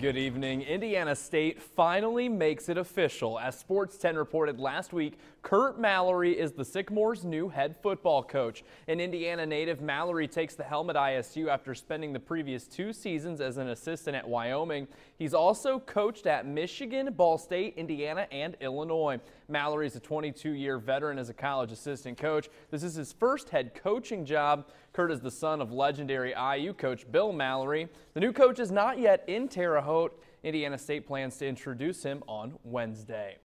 Good evening. Indiana State finally makes it official. As Sports 10 reported last week, Curt Mallory is the Sycamores' new head football coach. An Indiana native, Mallory takes the helm at ISU after spending the previous two seasons as an assistant at Wyoming. He's also coached at Michigan, Ball State, Indiana, and Illinois. Mallory is a 22-year veteran as a college assistant coach. This is his first head coaching job. Kurt is the son of legendary IU coach Bill Mallory. The new coach is not yet in Terre Haute. Indiana State plans to introduce him on Wednesday.